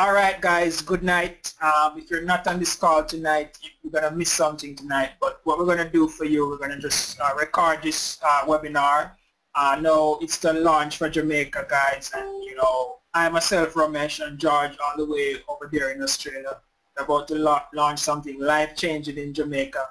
All right, guys, good night. Um, if you're not on this call tonight, you're going to miss something tonight. But what we're going to do for you, we're going to just uh, record this uh, webinar. Uh, know it's the launch for Jamaica, guys. And, you know, I myself, Romesh, and George all the way over there in Australia about to la launch something life-changing in Jamaica.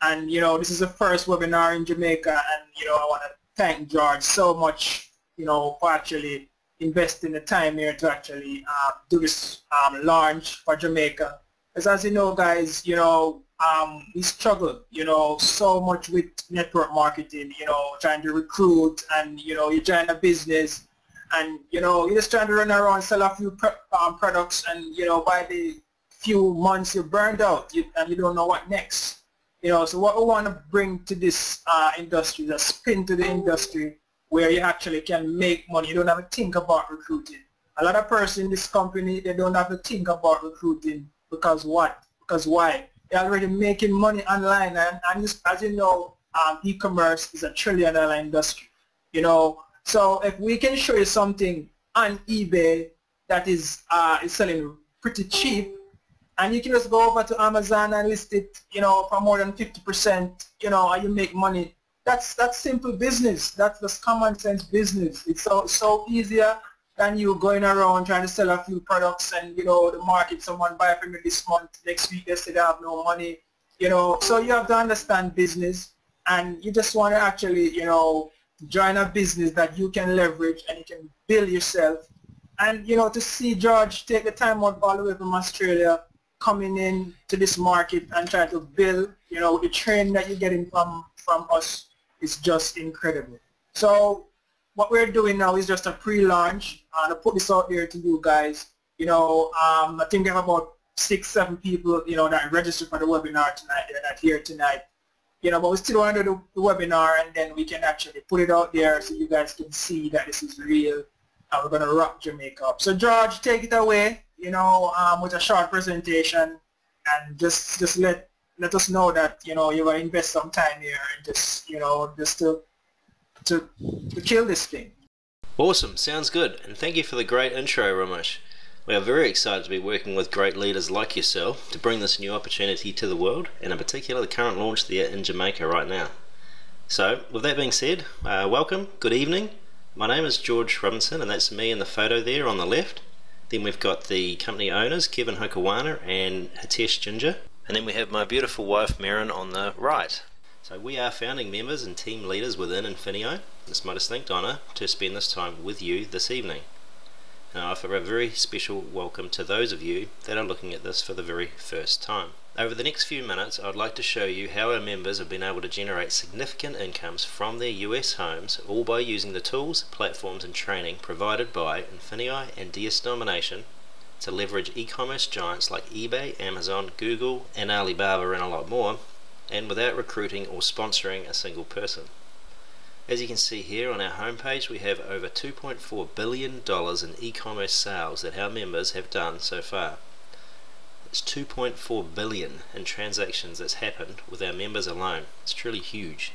And, you know, this is the first webinar in Jamaica. And, you know, I want to thank George so much, you know, for actually investing the time here to actually uh, do this um, launch for Jamaica. As as you know, guys, you know, um, we struggle, you know, so much with network marketing, you know, trying to recruit and, you know, you join a business and, you know, you're just trying to run around, sell a few um, products and, you know, by the few months you're burned out you, and you don't know what next. You know, so what we want to bring to this uh, industry, the spin to the industry, where you actually can make money. You don't have to think about recruiting. A lot of person in this company, they don't have to think about recruiting because what? Because why? They're already making money online and, and as you know, um, e-commerce is a trillion dollar industry. You know, so if we can show you something on eBay that is, uh, is selling pretty cheap, and you can just go over to Amazon and list it, you know, for more than 50%, you know, and you make money that's that's simple business. That's just common sense business. It's so so easier than you going around trying to sell a few products and you know the market someone buy from you this month, next week they say they have no money. You know, so you have to understand business and you just want to actually, you know, join a business that you can leverage and you can build yourself. And you know, to see George take the time out all the way from Australia coming in to this market and try to build, you know, the training that you're getting from from us is just incredible. So what we're doing now is just a pre-launch and I put this out there to you guys. You know, um, I think we have about six, seven people, you know, that registered for the webinar tonight. They're not here tonight. You know, but we still want to do the webinar and then we can actually put it out there so you guys can see that this is real and we're going to rock Jamaica up. So George, take it away, you know, um, with a short presentation and just, just let let us know that you know you're going to invest some time here and just you know just to to to kill this thing. Awesome, sounds good, and thank you for the great intro, Romesh. We are very excited to be working with great leaders like yourself to bring this new opportunity to the world, and in particular the current launch there in Jamaica right now. So, with that being said, uh, welcome, good evening. My name is George Robinson, and that's me in the photo there on the left. Then we've got the company owners, Kevin Hokoana and Hitesh Juneja. And then we have my beautiful wife Merrin on the right. So we are founding members and team leaders within Infinii. It's my distinct honour to spend this time with you this evening. And I offer a very special welcome to those of you that are looking at this for the very first time. Over the next few minutes I would like to show you how our members have been able to generate significant incomes from their US homes all by using the tools, platforms and training provided by Infinii and DS Domination to leverage e-commerce giants like eBay, Amazon, Google, and Alibaba and a lot more, and without recruiting or sponsoring a single person. As you can see here on our homepage, we have over $2.4 billion in e-commerce sales that our members have done so far. It's 2.4 billion in transactions that's happened with our members alone. It's truly huge.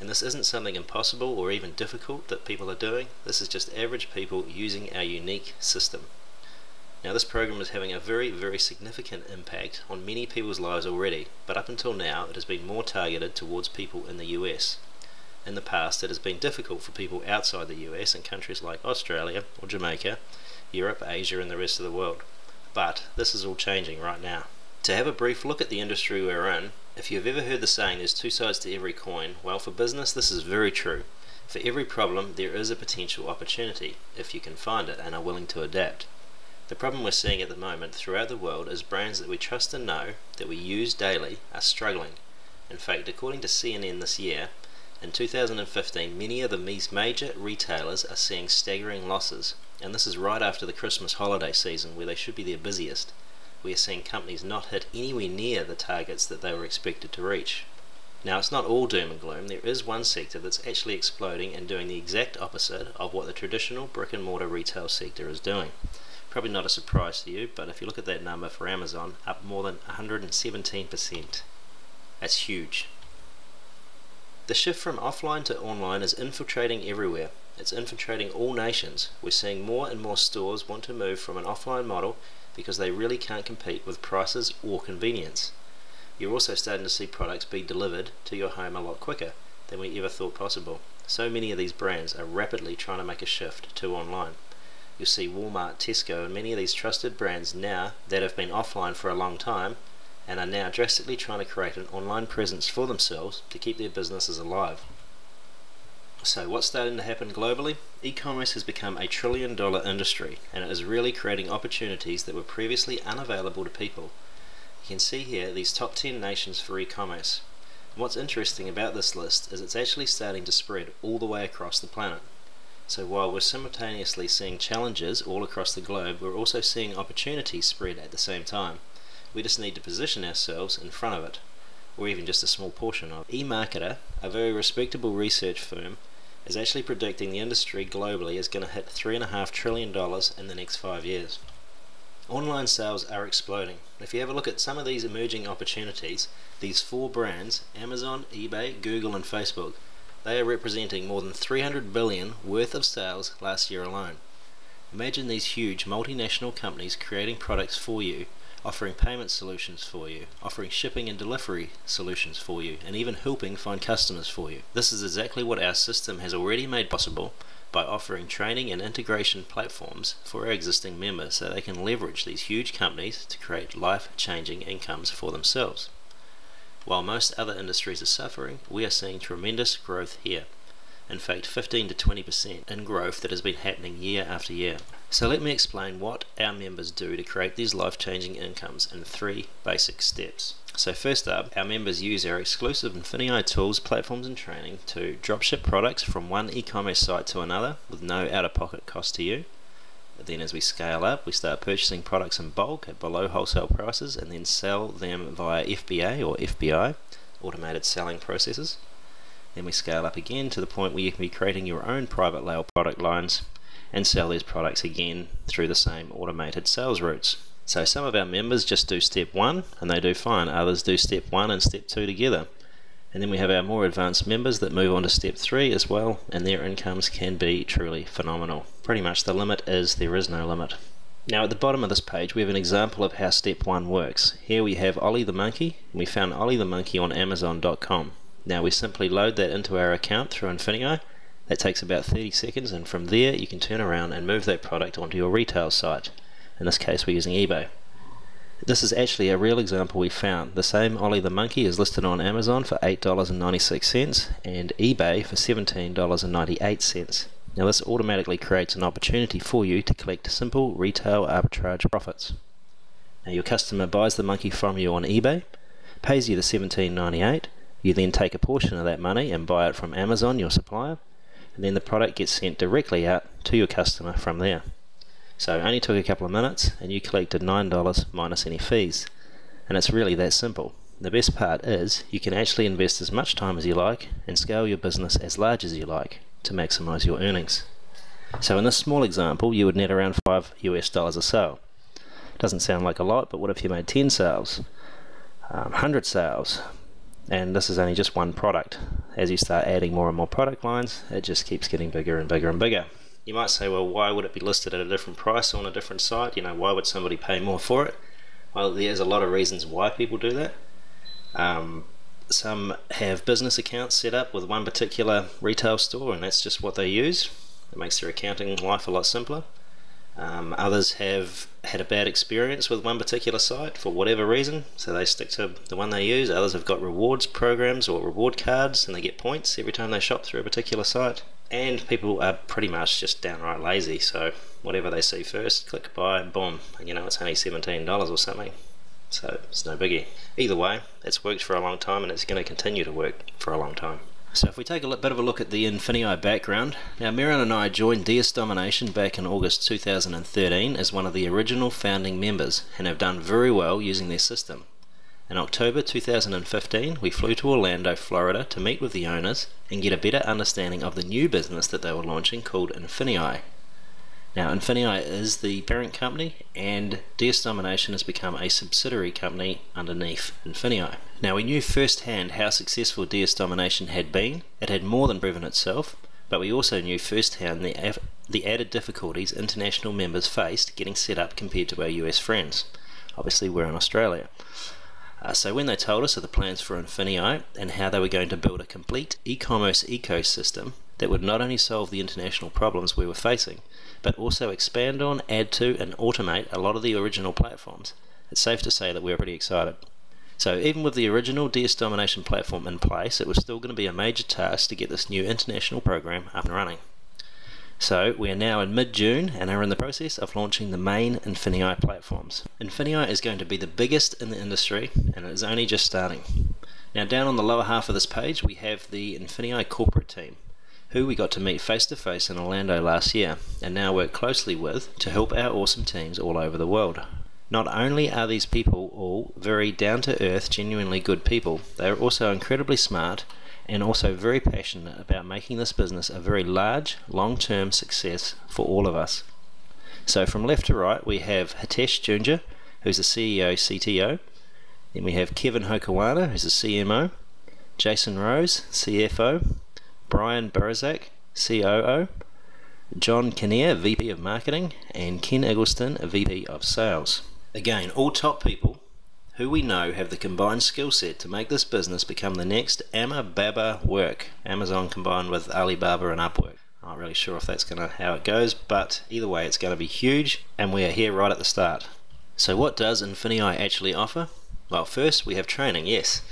And this isn't something impossible or even difficult that people are doing. This is just average people using our unique system. Now this program is having a very, very significant impact on many people's lives already, but up until now it has been more targeted towards people in the US. In the past it has been difficult for people outside the US in countries like Australia or Jamaica, Europe, Asia and the rest of the world. But this is all changing right now. To have a brief look at the industry we're in, if you've ever heard the saying there's two sides to every coin, well for business this is very true. For every problem there is a potential opportunity, if you can find it and are willing to adapt. The problem we're seeing at the moment throughout the world is brands that we trust and know, that we use daily, are struggling. In fact, according to CNN this year, in 2015 many of the major retailers are seeing staggering losses, and this is right after the Christmas holiday season where they should be their busiest. We are seeing companies not hit anywhere near the targets that they were expected to reach. Now it's not all doom and gloom, there is one sector that's actually exploding and doing the exact opposite of what the traditional brick and mortar retail sector is doing. Probably not a surprise to you, but if you look at that number for Amazon, up more than 117%. That's huge. The shift from offline to online is infiltrating everywhere. It's infiltrating all nations. We're seeing more and more stores want to move from an offline model because they really can't compete with prices or convenience. You're also starting to see products be delivered to your home a lot quicker than we ever thought possible. So many of these brands are rapidly trying to make a shift to online. You'll see Walmart, Tesco, and many of these trusted brands now that have been offline for a long time and are now drastically trying to create an online presence for themselves to keep their businesses alive. So, what's starting to happen globally? E commerce has become a trillion dollar industry and it is really creating opportunities that were previously unavailable to people. You can see here these top 10 nations for e commerce. What's interesting about this list is it's actually starting to spread all the way across the planet. So while we're simultaneously seeing challenges all across the globe, we're also seeing opportunities spread at the same time. We just need to position ourselves in front of it, or even just a small portion of it. eMarketer, a very respectable research firm, is actually predicting the industry globally is going to hit $3.5 trillion in the next five years. Online sales are exploding. If you have a look at some of these emerging opportunities, these four brands, Amazon, eBay, Google and Facebook, they are representing more than 300 billion worth of sales last year alone. Imagine these huge multinational companies creating products for you, offering payment solutions for you, offering shipping and delivery solutions for you, and even helping find customers for you. This is exactly what our system has already made possible by offering training and integration platforms for our existing members so they can leverage these huge companies to create life changing incomes for themselves. While most other industries are suffering, we are seeing tremendous growth here. In fact, 15 to 20% in growth that has been happening year after year. So let me explain what our members do to create these life-changing incomes in three basic steps. So first up, our members use our exclusive Infinii tools, platforms and training to dropship products from one e-commerce site to another with no out-of-pocket cost to you. Then as we scale up, we start purchasing products in bulk at below wholesale prices and then sell them via FBA or FBI, automated selling processes. Then we scale up again to the point where you can be creating your own private label product lines and sell these products again through the same automated sales routes. So some of our members just do step one and they do fine, others do step one and step two together. And then we have our more advanced members that move on to step three as well, and their incomes can be truly phenomenal. Pretty much the limit is there is no limit. Now at the bottom of this page we have an example of how step one works. Here we have Ollie the monkey. We found Ollie the monkey on Amazon.com. Now we simply load that into our account through Infinii. That takes about 30 seconds and from there you can turn around and move that product onto your retail site. In this case we're using eBay. This is actually a real example we found. The same Ollie the Monkey is listed on Amazon for $8.96 and eBay for $17.98. Now this automatically creates an opportunity for you to collect simple retail arbitrage profits. Now your customer buys the monkey from you on eBay, pays you the $17.98, you then take a portion of that money and buy it from Amazon, your supplier, and then the product gets sent directly out to your customer from there. So it only took a couple of minutes and you collected $9 minus any fees. And it's really that simple. The best part is you can actually invest as much time as you like and scale your business as large as you like to maximize your earnings. So in this small example, you would net around 5 US dollars a sale. Doesn't sound like a lot, but what if you made 10 sales, um, 100 sales, and this is only just one product. As you start adding more and more product lines, it just keeps getting bigger and bigger and bigger. You might say, well, why would it be listed at a different price on a different site? You know, why would somebody pay more for it? Well, there's a lot of reasons why people do that. Um, some have business accounts set up with one particular retail store, and that's just what they use. It makes their accounting life a lot simpler. Um, others have had a bad experience with one particular site for whatever reason, so they stick to the one they use. Others have got rewards programs or reward cards, and they get points every time they shop through a particular site and people are pretty much just downright lazy so whatever they see first click buy boom and you know it's only $17 or something so it's no biggie either way it's worked for a long time and it's going to continue to work for a long time so if we take a bit of a look at the Infinii background, now Merrin and I joined DS Domination back in August 2013 as one of the original founding members and have done very well using their system. In October 2015, we flew to Orlando, Florida to meet with the owners and get a better understanding of the new business that they were launching called Infinii. Now, Infinii is the parent company, and DS Domination has become a subsidiary company underneath Infinii. Now, we knew firsthand how successful DS Domination had been. It had more than proven itself. but we also knew firsthand the, the added difficulties international members faced getting set up compared to our US friends. Obviously, we're in Australia. Uh, so when they told us of the plans for Infinii and how they were going to build a complete e-commerce ecosystem that would not only solve the international problems we were facing, but also expand on, add to, and automate a lot of the original platforms, it's safe to say that we were pretty excited. So even with the original DS Domination platform in place, it was still going to be a major task to get this new international program up and running. So we are now in mid-June and are in the process of launching the main Infinii platforms. Infinii is going to be the biggest in the industry and it is only just starting. Now down on the lower half of this page we have the Infinii corporate team who we got to meet face to face in Orlando last year and now work closely with to help our awesome teams all over the world. Not only are these people all very down to earth, genuinely good people, they are also incredibly smart and also very passionate about making this business a very large, long term success for all of us. So, from left to right, we have Hitesh Juneja, who's the CEO CTO. Then we have Kevin Hokoana, who's the CMO. Jason Rose, CFO. Brian Barazak, COO. John Kinnear, VP of Marketing. And Ken Eggleston, VP of Sales. Again, all top people who we know have the combined skill set to make this business become the next Amababa work. Amazon combined with Alibaba and Upwork. I'm not really sure if that's to how it goes, but either way, it's going to be huge, and we are here right at the start. So, what does Infinii actually offer? Well, first we have training. Yes,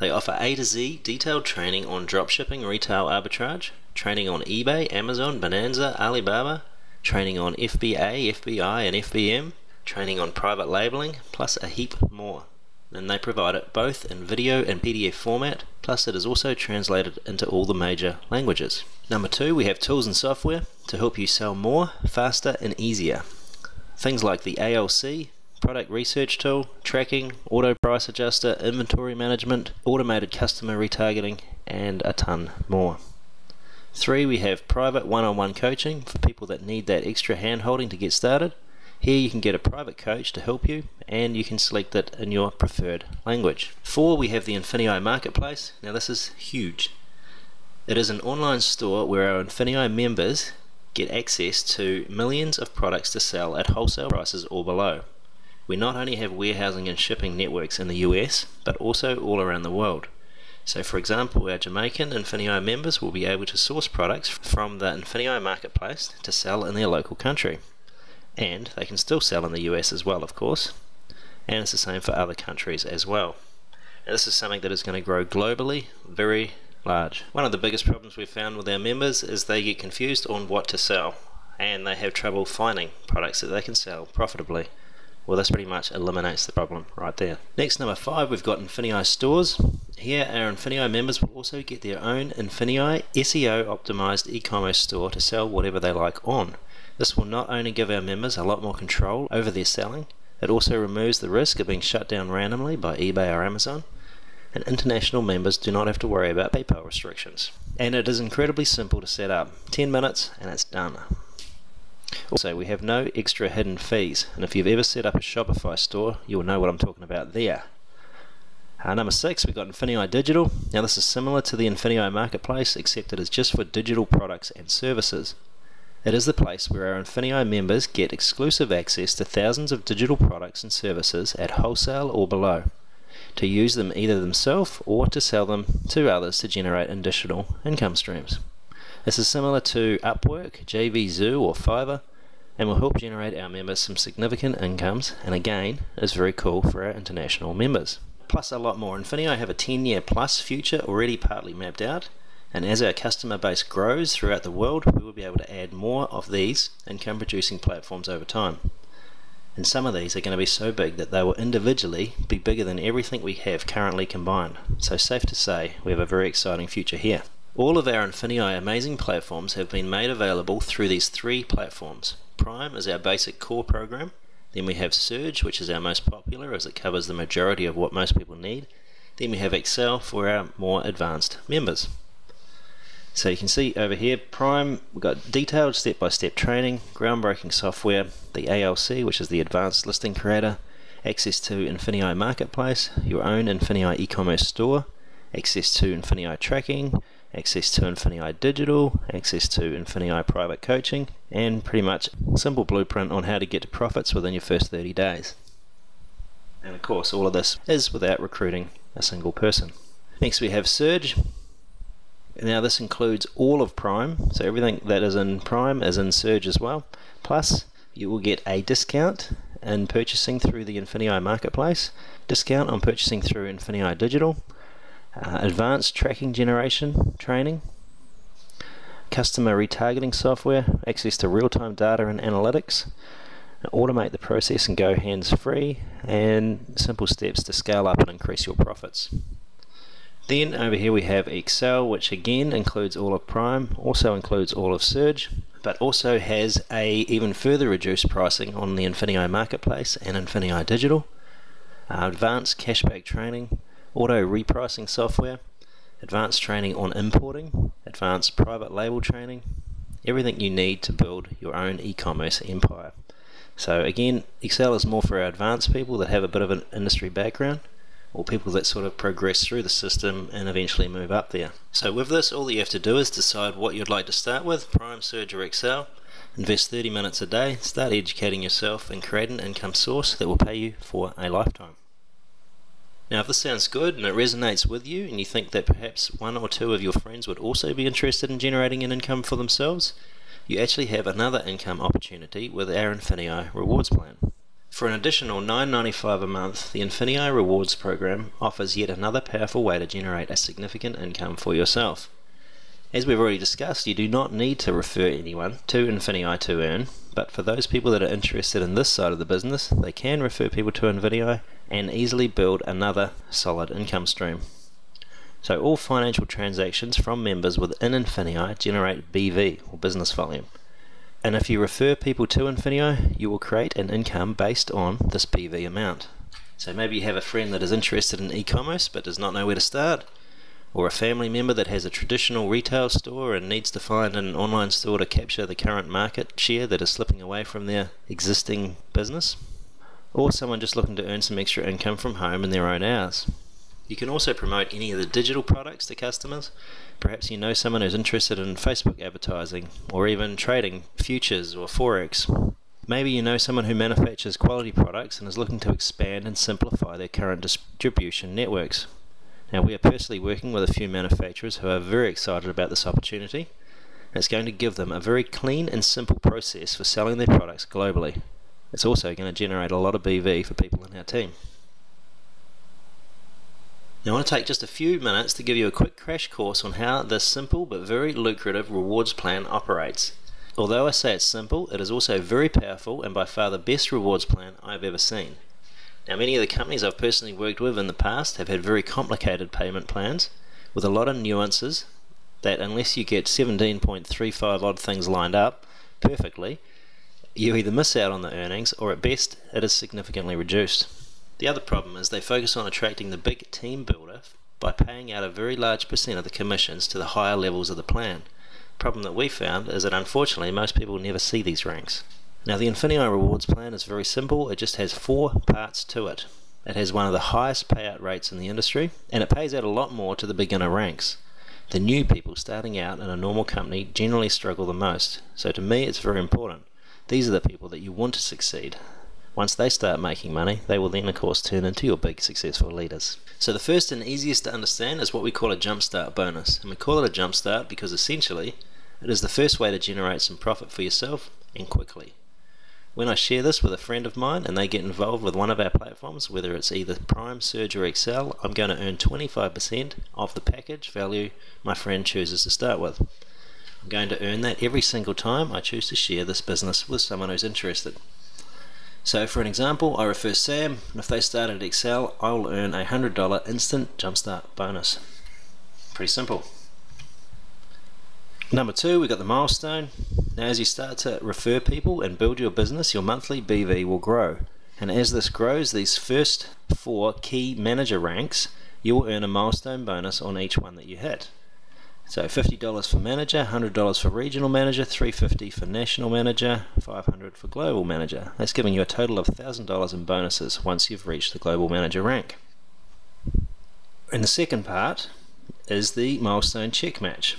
they offer A to Z detailed training on dropshipping, retail arbitrage, training on eBay, Amazon, Bonanza, Alibaba, training on FBA, FBI, and FBM, training on private labeling, plus a heap more. And they provide it both in video and PDF format, plus it is also translated into all the major languages. Number two, we have tools and software to help you sell more, faster, and easier. Things like the ALC, product research tool, tracking, auto price adjuster, inventory management, automated customer retargeting, and a ton more. Three, we have private one on one coaching for people that need that extra hand holding to get started. Here you can get a private coach to help you and you can select it in your preferred language. Four, we have the Infinii Marketplace. Now this is huge. It is an online store where our Infinii members get access to millions of products to sell at wholesale prices or below. We not only have warehousing and shipping networks in the US, but also all around the world. So for example, our Jamaican Infinii members will be able to source products from the Infinii Marketplace to sell in their local country and they can still sell in the US as well, of course, and it's the same for other countries as well. And this is something that is going to grow globally very large. One of the biggest problems we've found with our members is they get confused on what to sell and they have trouble finding products that they can sell profitably. Well, this pretty much eliminates the problem right there. Next, number five, we've got Infinii stores. Here, our Infinii members will also get their own Infinii SEO optimized e commerce store to sell whatever they like on. This will not only give our members a lot more control over their selling, it also removes the risk of being shut down randomly by eBay or Amazon, and international members do not have to worry about PayPal restrictions. And it is incredibly simple to set up 10 minutes and it's done. Also, we have no extra hidden fees, and if you've ever set up a Shopify store, you'll know what I'm talking about there. Uh, number six, we've got Infinii Digital. Now, this is similar to the Infinii Marketplace, except it is just for digital products and services. It is the place where our Infinii members get exclusive access to thousands of digital products and services at wholesale or below, to use them either themselves or to sell them to others to generate additional income streams. This is similar to Upwork, JVZoo, or Fiverr, and will help generate our members some significant incomes, and again, is very cool for our international members. Plus a lot more. Infinii have a 10 year plus future already partly mapped out, and as our customer base grows throughout the world, we will be able to add more of these income producing platforms over time. And some of these are going to be so big that they will individually be bigger than everything we have currently combined. So, safe to say, we have a very exciting future here. All of our Infinii amazing platforms have been made available through these three platforms. Prime is our basic core program, then we have Surge, which is our most popular as it covers the majority of what most people need. Then we have Excel for our more advanced members. So you can see over here, Prime, we've got detailed step-by-step training, groundbreaking software, the ALC, which is the Advanced Listing Creator, access to Infinii Marketplace, your own Infinii e-commerce store, access to Infinii tracking, access to Infinii Digital, access to Infinii Private Coaching, and pretty much simple blueprint on how to get to profits within your first 30 days. And of course, all of this is without recruiting a single person. Next, we have Surge. Now, this includes all of Prime, so everything that is in Prime is in Surge as well. Plus, you will get a discount in purchasing through the Infinii Marketplace, discount on purchasing through Infinii Digital, uh, advanced tracking generation training, customer retargeting software, access to real-time data and analytics, automate the process and go hands-free, and simple steps to scale up and increase your profits. Then over here we have Excel, which again includes all of Prime, also includes all of Surge, but also has a even further reduced pricing on the Infinii Marketplace and Infinii Digital, uh, advanced cashback training, auto repricing software, advanced training on importing, advanced private label training, everything you need to build your own e-commerce empire. So again, Excel is more for our advanced people that have a bit of an industry background or people that sort of progress through the system and eventually move up there. So with this, all that you have to do is decide what you'd like to start with, Prime, Surge or Excel, invest 30 minutes a day, start educating yourself and create an income source that will pay you for a lifetime. Now, if this sounds good and it resonates with you, and you think that perhaps one or two of your friends would also be interested in generating an income for themselves, you actually have another income opportunity with our Infinii Rewards Plan. For an additional $9.95 a month, the Infinii Rewards program offers yet another powerful way to generate a significant income for yourself. As we've already discussed, you do not need to refer anyone to Infinii to earn, but for those people that are interested in this side of the business, they can refer people to Infinii and easily build another solid income stream. So all financial transactions from members within Infinii generate BV, or business volume. And if you refer people to Infinii, you will create an income based on this BV amount. So maybe you have a friend that is interested in e-commerce but does not know where to start or a family member that has a traditional retail store and needs to find an online store to capture the current market share that is slipping away from their existing business, or someone just looking to earn some extra income from home in their own hours. You can also promote any of the digital products to customers. Perhaps you know someone who's interested in Facebook advertising or even trading futures or forex. Maybe you know someone who manufactures quality products and is looking to expand and simplify their current distribution networks. Now, we are personally working with a few manufacturers who are very excited about this opportunity. It's going to give them a very clean and simple process for selling their products globally. It's also going to generate a lot of BV for people in our team. Now I want to take just a few minutes to give you a quick crash course on how this simple but very lucrative rewards plan operates. Although I say it's simple, it is also very powerful and by far the best rewards plan I've ever seen. Now, many of the companies I've personally worked with in the past have had very complicated payment plans with a lot of nuances that, unless you get 17.35 odd things lined up perfectly, you either miss out on the earnings or at best it is significantly reduced. The other problem is they focus on attracting the big team builder by paying out a very large percent of the commissions to the higher levels of the plan. Problem that we found is that unfortunately most people never see these ranks. Now the Infinii Rewards plan is very simple, it just has four parts to it. It has one of the highest payout rates in the industry, and it pays out a lot more to the beginner ranks. The new people starting out in a normal company generally struggle the most, so to me it's very important. These are the people that you want to succeed. Once they start making money, they will then of course turn into your big successful leaders. So the first and easiest to understand is what we call a jumpstart bonus. And we call it a jumpstart because essentially it is the first way to generate some profit for yourself and quickly. When I share this with a friend of mine and they get involved with one of our platforms, whether it's either Prime, Surge or Excel, I'm going to earn 25% of the package value my friend chooses to start with. I'm going to earn that every single time I choose to share this business with someone who's interested. So for an example, I refer Sam, and if they start at Excel, I will earn a $100 instant jumpstart bonus. Pretty simple. Number two, we've got the milestone. Now, as you start to refer people and build your business, your monthly BV will grow. And as this grows, these first four key manager ranks, you will earn a milestone bonus on each one that you hit. So $50 for manager, $100 for regional manager, 350 for national manager, 500 for global manager. That's giving you a total of $1,000 in bonuses once you've reached the global manager rank. In the second part, is the milestone check match.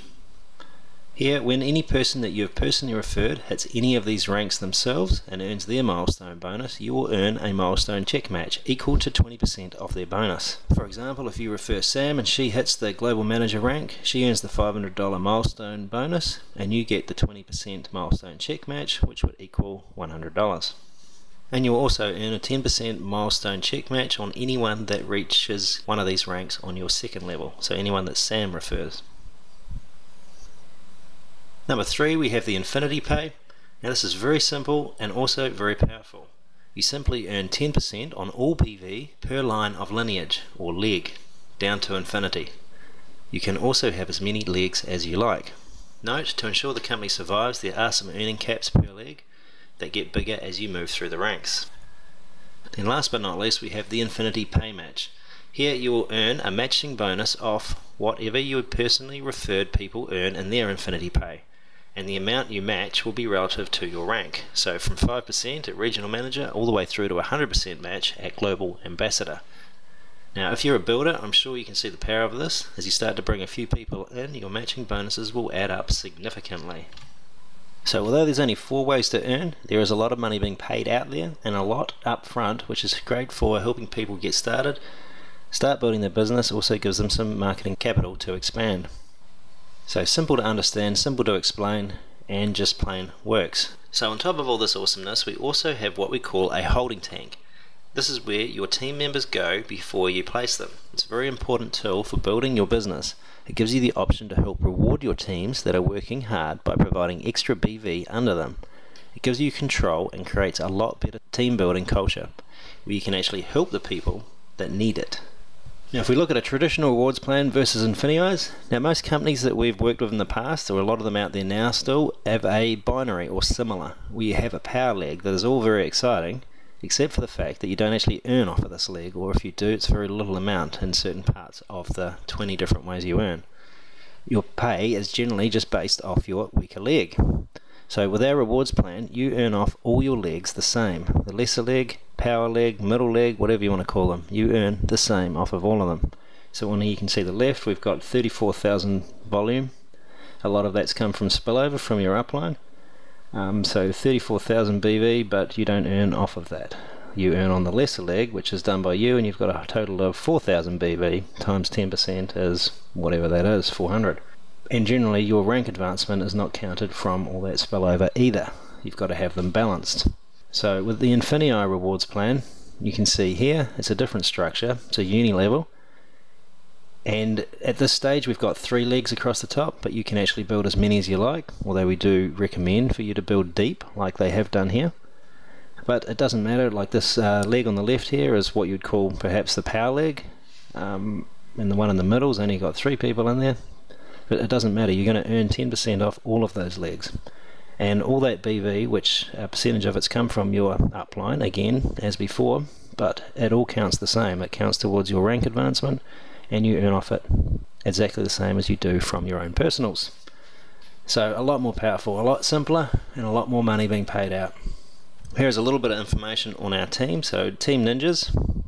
Here, when any person that you have personally referred hits any of these ranks themselves and earns their milestone bonus, you will earn a milestone check match equal to 20% of their bonus. For example, if you refer Sam and she hits the global manager rank, she earns the $500 milestone bonus and you get the 20% milestone check match, which would equal $100. And you'll also earn a 10% milestone check match on anyone that reaches one of these ranks on your second level, so anyone that Sam refers. Number three, we have the Infinity Pay. Now this is very simple and also very powerful. You simply earn 10% on all PV per line of lineage or leg down to infinity. You can also have as many legs as you like. Note, to ensure the company survives, there are some earning caps per leg that get bigger as you move through the ranks. Then last but not least, we have the Infinity Pay Match. Here you will earn a matching bonus off whatever you personally referred people earn in their Infinity Pay and the amount you match will be relative to your rank. So from 5% at Regional Manager all the way through to 100% match at Global Ambassador. Now if you're a builder, I'm sure you can see the power of this. As you start to bring a few people in, your matching bonuses will add up significantly. So although there's only four ways to earn, there is a lot of money being paid out there and a lot up front, which is great for helping people get started, start building their business, also gives them some marketing capital to expand. So simple to understand, simple to explain, and just plain works. So on top of all this awesomeness, we also have what we call a holding tank. This is where your team members go before you place them. It's a very important tool for building your business. It gives you the option to help reward your teams that are working hard by providing extra BV under them. It gives you control and creates a lot better team building culture where you can actually help the people that need it. Now, if we look at a traditional rewards plan versus Infinii's, now most companies that we've worked with in the past, or a lot of them out there now still, have a binary or similar, where you have a power leg that is all very exciting, except for the fact that you don't actually earn off of this leg, or if you do, it's very little amount in certain parts of the 20 different ways you earn. Your pay is generally just based off your weaker leg. So with our rewards plan, you earn off all your legs the same. The lesser leg, power leg, middle leg, whatever you want to call them, you earn the same off of all of them. So on here you can see the left, we've got 34,000 volume. A lot of that's come from spillover from your upline. Um, so 34,000 BV, but you don't earn off of that. You earn on the lesser leg, which is done by you, and you've got a total of 4,000 BV times 10% is whatever that is, 400 and generally your rank advancement is not counted from all that spillover either. You've got to have them balanced. So with the Infinii rewards plan, you can see here it's a different structure. It's a uni level. And at this stage we've got three legs across the top, but you can actually build as many as you like, although we do recommend for you to build deep like they have done here. But it doesn't matter, like this uh, leg on the left here is what you'd call perhaps the power leg. Um, and the one in the middle's only got three people in there, but it doesn't matter. You're going to earn 10% off all of those legs. And all that BV which a percentage of it's come from your upline again as before but it all counts the same. It counts towards your rank advancement and you earn off it exactly the same as you do from your own personals. So a lot more powerful a lot simpler and a lot more money being paid out. Here's a little bit of information on our team. So team ninjas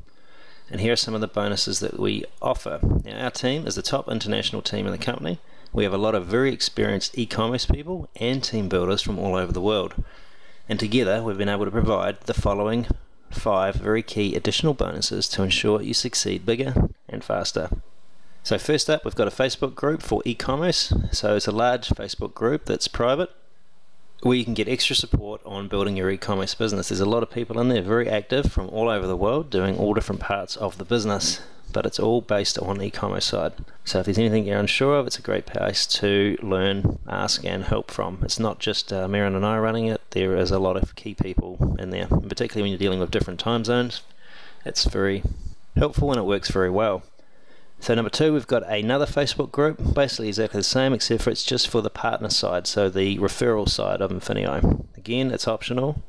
and here are some of the bonuses that we offer. Now our team is the top international team in the company. We have a lot of very experienced e-commerce people and team builders from all over the world. And together we've been able to provide the following five very key additional bonuses to ensure you succeed bigger and faster. So first up we've got a Facebook group for e-commerce. So it's a large Facebook group that's private where you can get extra support on building your e-commerce business. There's a lot of people in there very active from all over the world doing all different parts of the business but it's all based on the e-commerce side. So if there's anything you're unsure of, it's a great place to learn, ask, and help from. It's not just uh, Merrin and I running it. There is a lot of key people in there, and particularly when you're dealing with different time zones. It's very helpful and it works very well. So number two, we've got another Facebook group, basically exactly the same, except for it's just for the partner side, so the referral side of Infinii. Again, it's optional.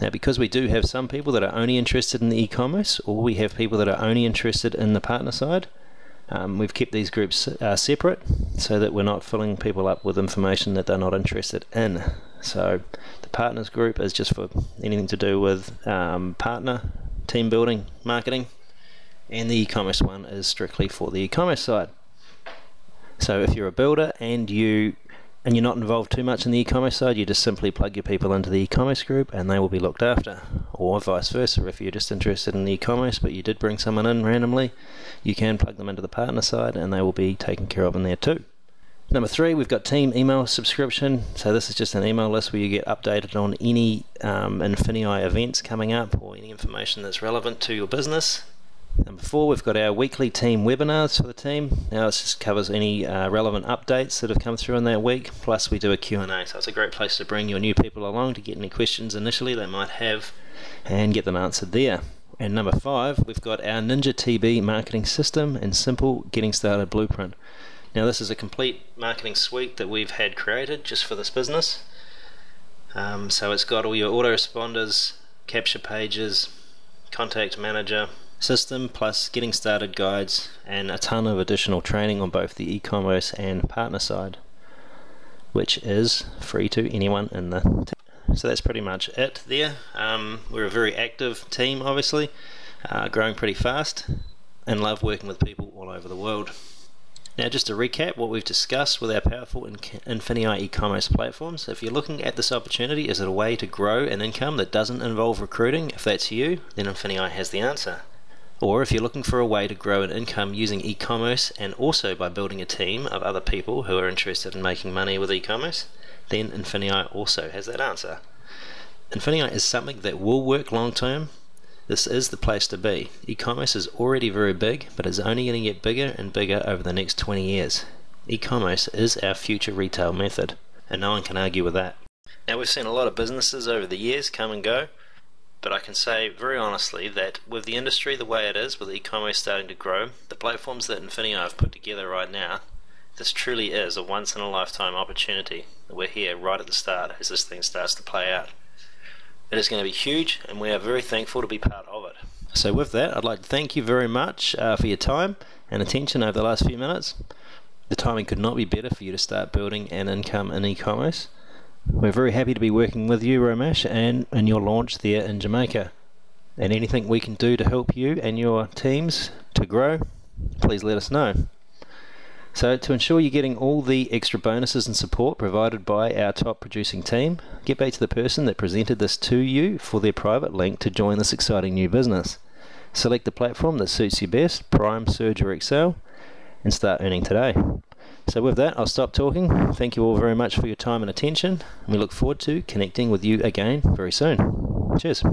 Now, because we do have some people that are only interested in the e-commerce, or we have people that are only interested in the partner side, um, we've kept these groups uh, separate so that we're not filling people up with information that they're not interested in. So the partners group is just for anything to do with um, partner, team building, marketing, and the e-commerce one is strictly for the e-commerce side. So if you're a builder and you and you're not involved too much in the e-commerce side, you just simply plug your people into the e-commerce group and they will be looked after. Or vice versa, if you're just interested in the e-commerce but you did bring someone in randomly, you can plug them into the partner side and they will be taken care of in there too. Number three, we've got team email subscription. So this is just an email list where you get updated on any um, Infinii events coming up or any information that's relevant to your business. Number four, we've got our weekly team webinars for the team. Now this just covers any uh, relevant updates that have come through in that week. Plus we do a Q&A, so it's a great place to bring your new people along to get any questions initially they might have and get them answered there. And number five, we've got our Ninja TB marketing system and simple getting started blueprint. Now this is a complete marketing suite that we've had created just for this business. Um, so it's got all your autoresponders, capture pages, contact manager, system plus getting started guides and a ton of additional training on both the e-commerce and partner side which is free to anyone in the team. So that's pretty much it there. Um, we're a very active team obviously, uh, growing pretty fast and love working with people all over the world. Now just to recap what we've discussed with our powerful Infinii e-commerce platforms, if you're looking at this opportunity as a way to grow an income that doesn't involve recruiting, if that's you, then Infinii has the answer. Or if you're looking for a way to grow an income using e commerce and also by building a team of other people who are interested in making money with e commerce, then Infinii also has that answer. Infinii is something that will work long term. This is the place to be. E commerce is already very big, but it's only going to get bigger and bigger over the next 20 years. E commerce is our future retail method, and no one can argue with that. Now, we've seen a lot of businesses over the years come and go but I can say very honestly that with the industry the way it is, with e-commerce starting to grow, the platforms that Infinii have put together right now, this truly is a once in a lifetime opportunity. We're here right at the start as this thing starts to play out. It is going to be huge, and we are very thankful to be part of it. So, with that, I'd like to thank you very much uh, for your time and attention over the last few minutes. The timing could not be better for you to start building an income in e commerce. We're very happy to be working with you, Romesh, and in your launch there in Jamaica. And anything we can do to help you and your teams to grow, please let us know. So, to ensure you're getting all the extra bonuses and support provided by our top producing team, get back to the person that presented this to you for their private link to join this exciting new business. Select the platform that suits you best, Prime, Surge, or Excel, and start earning today. So with that, I'll stop talking. Thank you all very much for your time and attention. We look forward to connecting with you again very soon. Cheers.